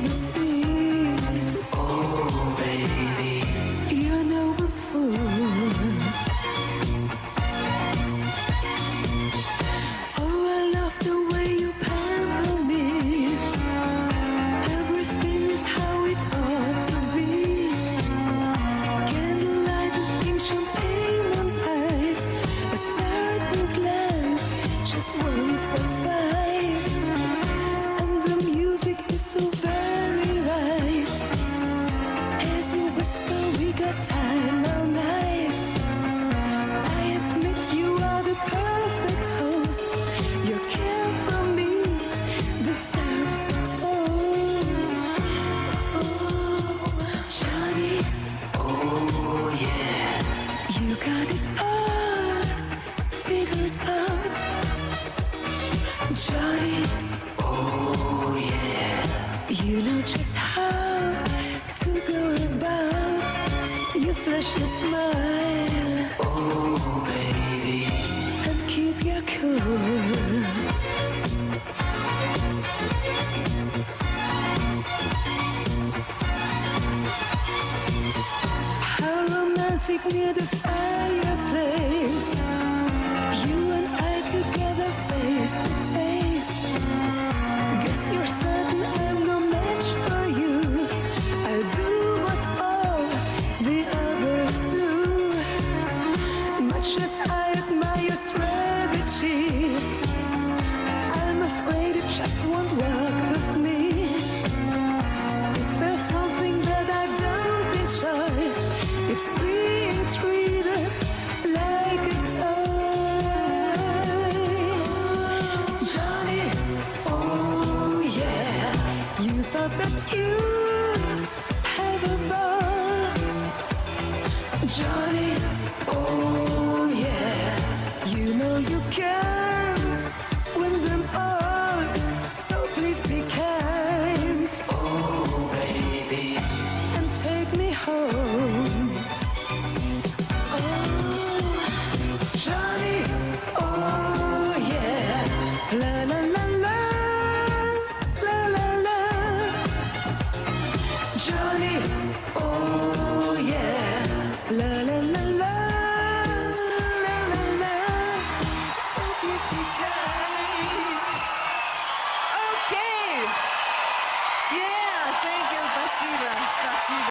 the enjoy. Oh yeah. You know just how to go about smile. Oh baby. And keep your cool. How romantic near the fireplace.